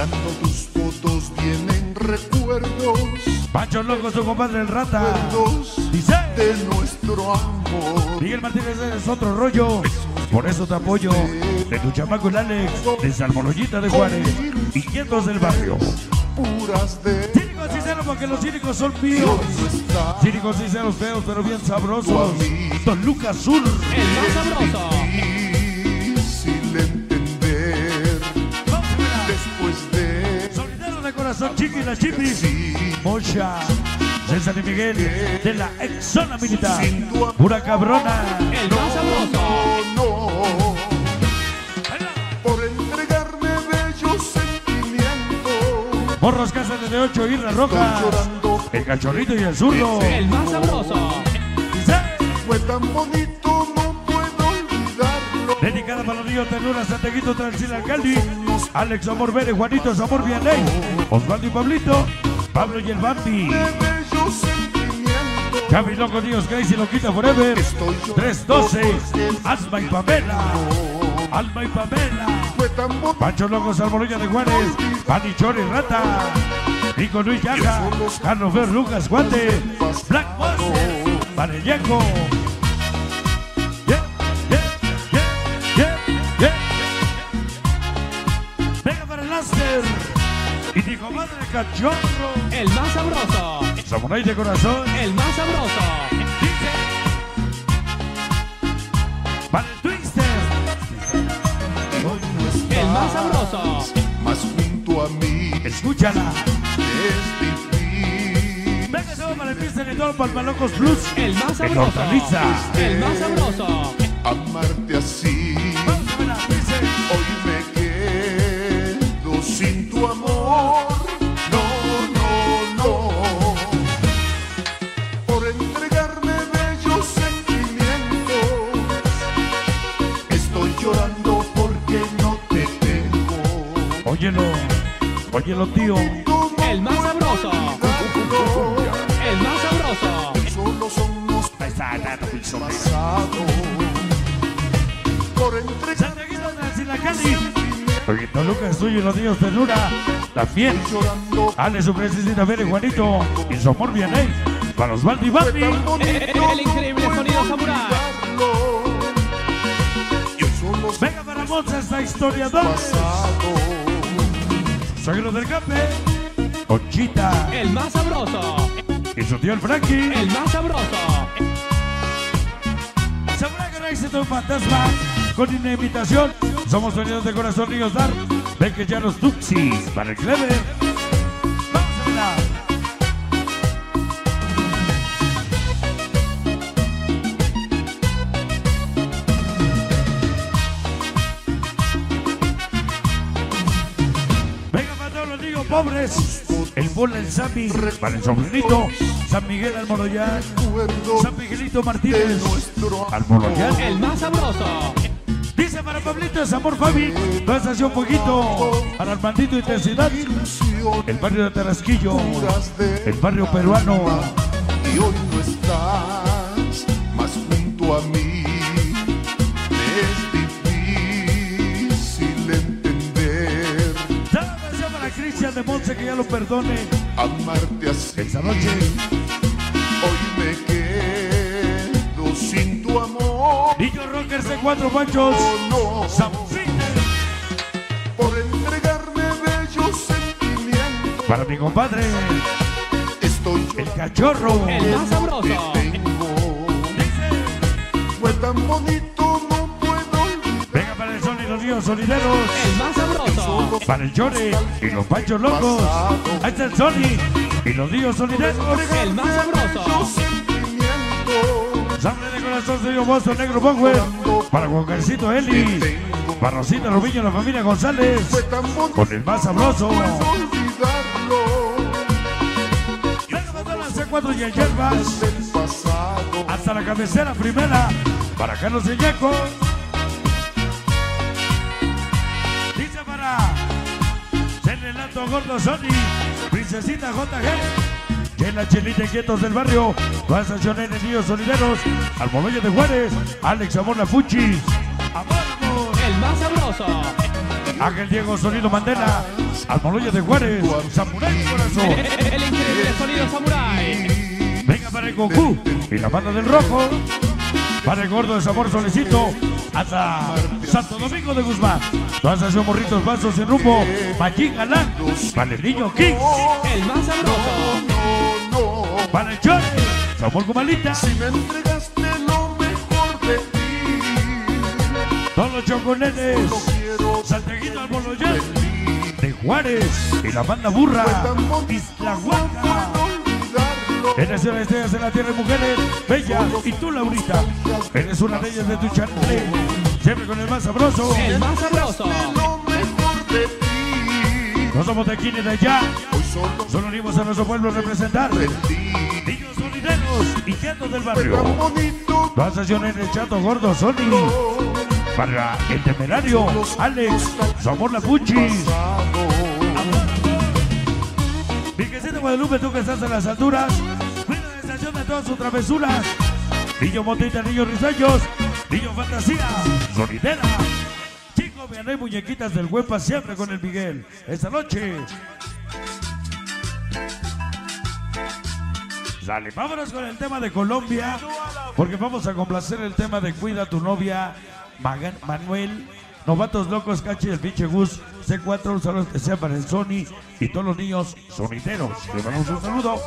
Mirando tus fotos vienen recuerdos, Pancho Loco, su compadre el rata. recuerdos Dice. de nuestro amor. Miguel Martínez es otro rollo. Por eso te apoyo. De tu chamaco el Alex. De Salmoloyita de Juárez. Y Quietos del barrio. Puras de Cínicos sinceros porque los cínicos son míos. Cínicos sinceros feos pero bien sabrosos. Don Lucas Sur. El más sabroso. La chipis. sí, Mocha. César y Miguel de la ex zona militar. Pura cabrona. El más sabroso. no, por entregarme bellos sentimientos. Morros Casas de 8 Irra llorando, El cachorrito y el zurdo. El más sabroso. Fue tan bonito, no puedo olvidarlo. Dedicada para los niños Ternura, Santeguito, Transil Alcalde, Alex Amor Vélez, Juanito Zamor Vianey, Osvaldo y Pablito, Pablo y el Bambi. Javi Loco Dios Crazy Loquita Forever, Estoy llorando 312, porque Alma y Pamela, Alma y Pamela. Pancho Loco Salmoloya de Juárez, Pani Chori Rata, Nico Luis Yaga, Carlos Fer Lucas Guante, Black Monster, Parellaco. Y mi comadre cachorro. El más sabroso. Samurai de corazón. El más sabroso. Dice. Para el Twister. No El más sabroso. Más junto a mí Escúchala. es difícil. Venga, se va para el Twister y todo para el Malocos Plus. El más sabroso. Hortaliza. El más sabroso. Amarte así. Tu amor. No, no, no. Por entregarme bellos sentimientos. Estoy llorando porque no te tengo. Óyelo. Óyelo, tío. El más sabroso. El más sabroso. Solo somos Ahí está, Nato Es tuyo y los niños ternura. También. llorando. Ale, su presencia, Vélez, Juanito. Y su amor Vianey. Para y Bambi. tan bonito, El increíble sonido samurai. Venga para Monza esta historiador. pasado. Soy lo del Campe. Conchita. El más sabroso. Y su tío el Frankie. El más sabroso. Sabrá que no un fantasma con inimitación. Somos sonidos de corazón Ríos Dar. Ven que ya los Tuxis para el Clever. Vamos a verla. Venga para todos los niños pobres. El bola el Sammy para el sobrinito. San Miguel Almoloyán. Recuerdo San Miguelito Martínez. nuestro Almoloyán. El más sabroso. Dice para Pablito es amor Fabi, es así un poquito. Para Armandito Intensidad, el barrio de Tarasquillo, el barrio peruano. y hoy no estás más junto a mí. Es difícil entender bendición para Cristian de Monse que ya lo perdone. amarte así. Esta noche, Hoy me quedo sin tu amor. Niños Rockers de Cuatro Panchos, No, por entregarme bellos sentimientos. Para mi compadre, Estoy el cachorro. El más sabroso. tengo. Dice, Fue tan bonito, no puedo olvidar. venga para el Sol y los niños solideros. El más sabroso. Para el Johnny y los Panchos Locos. Ahí está el Sony y los niños solideros. El más sabroso. Sangre de corazón, señor Bozo Negro Power. Para Juancarcito Eli. Para Rosita Rubiño, la familia González. Con el más sabroso. no puedo olvidarlo. Venga, para todas las C4 y el. Hasta la cabecera primera. Para Carlos Iñaco. Dice para el relato gordo Sony. Princesita JG. En la chelita quietos del barrio. Toda estación en Niños Solideros. Almoloya de Juárez. Alex Amor La Fuchis. Amor, amor. El más sabroso. Ángel Diego Sonido Mandela, Almoloya de Juárez, Samurai Corazón. El increíble sonido samurai. Venga para el Goku y la banda del Rojo. Para el gordo de sabor solecito. Hasta Santo Domingo de Guzmán. Todas esas morritos vasos sin rumbo. Machín Galán. Para el niño King. El más sabroso. Para el Gumalita. si me entregaste lo mejor de ti, Todos los choconetes. Santiaguito Almoloyán. De Juárez. Y la banda burra. Isla Huaca. olvidarlo. Eres una estrella en la tierra de mujeres, bella, y tú, Laurita, eres una de ellas de tu chantle, siempre con el más sabroso. El más sabroso. Lo mejor de ti, No somos de aquí ni de allá, hoy solo solo venimos a nuestro pueblo a representar. Y quietos del barrio. sesión en el chato gordo Sony. Para el temerario, Alex, somos la Puchis. pasado. Virgencita Guadalupe, tú que estás en las alturas, cuida la estación de todas sus travesuras. Niño Motita, niños risueños, niño fantasía, sonidera. Chico, hay muñequitas del Huepa siempre con el Miguel. Esta noche. Dale, vámonos con el tema de Colombia, porque vamos a complacer el tema de Cuida tu novia, Magan- Manuel. Novatos locos, Cachi, el pinche Gus, C4, un saludo especial para el Sony y todos los niños sonideros. Les mandamos un saludo.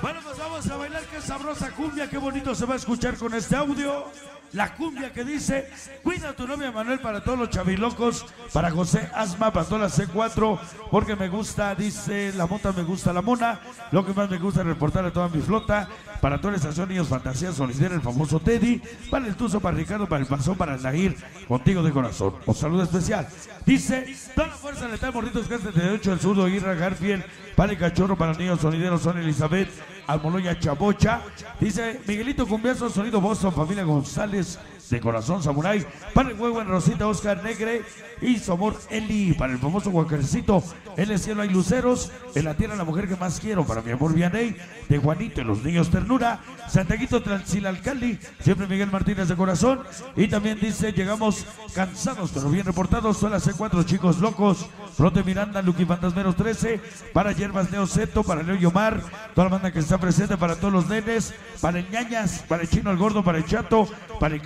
Bueno, pues vamos a bailar qué sabrosa cumbia, qué bonito se va a escuchar con este audio. La cumbia que dice, cuida tu novia Manuel para todos los chavilocos, para José Asma, para toda la C4, porque me gusta, dice, la mota me gusta la mona, lo que más me gusta es reportar a toda mi flota, para toda la estación Niños Fantasía Solidera, el famoso Teddy, para el Tuzo, para Ricardo, para el Panzón, para el Nahir, contigo de corazón. Un saludo especial. Dice, toda la fuerza letal, morritos, que es de 8 el surdo, Irra Garfield, para el cachorro, para niños sonideros, son Elizabeth, Almoloya Chabocha. Dice Miguelito Cumbiazo, sonido Boston, familia González, de corazón samurai. Para el huevo en Rosita, Oscar Negre y Somor Eli. Para el famoso Guacarcito, en el cielo hay luceros. En la tierra la mujer que más quiero. Para mi amor Vianey, de Juanito y los niños ternura. Santiaguito Transilalcaldi, siempre Miguel Martínez de corazón. Y también dice, llegamos cansados pero bien reportados. Son las C4 chicos locos. Frote Miranda, Luqui Fantasmeros 13. Para Yerbas Neo Seto, para Leo Yomar. Toda la banda que está presente, para todos los nenes. Para el ñañas, para el chino, el gordo, para el chato. Para el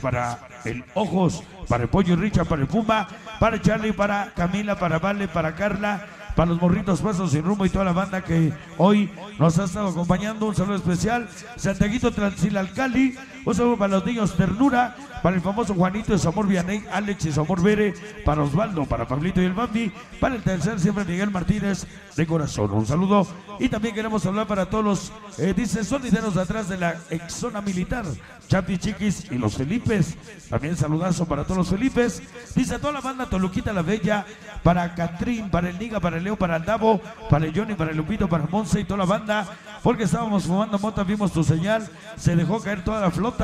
para el ojos. Para el pollo y richa, para el puma. Para Charlie, para Camila, para Vale, para Carla para los morritos pasos sin rumbo y toda la banda que hoy nos ha estado acompañando. Un saludo especial. Santiaguito Transilalcali. Un saludo para los niños Ternura. Para el famoso Juanito de Samor Vianey, Alex y Samor Bere. Para Osvaldo, para Pablito y el Bambi. Para el tercer siempre Miguel Martínez de corazón. Un saludo. Y también queremos hablar para todos los, eh, dice, solideros de atrás de la ex zona militar. Chapi Chiquis y los Felipes. También saludazo para todos los Felipes. Dice toda la banda Toluquita la Bella. Para Catrín, para el Niga, para el Leo, para el Davo, para el Johnny, para el Lupito, para Monse y toda la banda. Porque estábamos fumando mota, vimos tu señal. Se dejó caer toda la flota.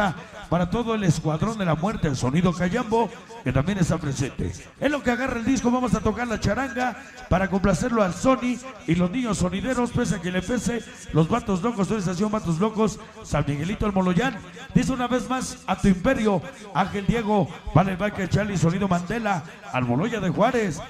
Para todo el escuadrón de la muerte, el sonido Cayambo, que también está presente. Es lo que agarra el disco, vamos a tocar la charanga para complacerlo al Sony y los niños sonideros, pese a que le pese, los vatos locos, toda estación Vatos Locos, San Miguelito el Moloyán. Dice una vez más a tu imperio, Ángel Diego, Vale Vaca Charlie, Sonido Mandela, al Moloya de Juárez.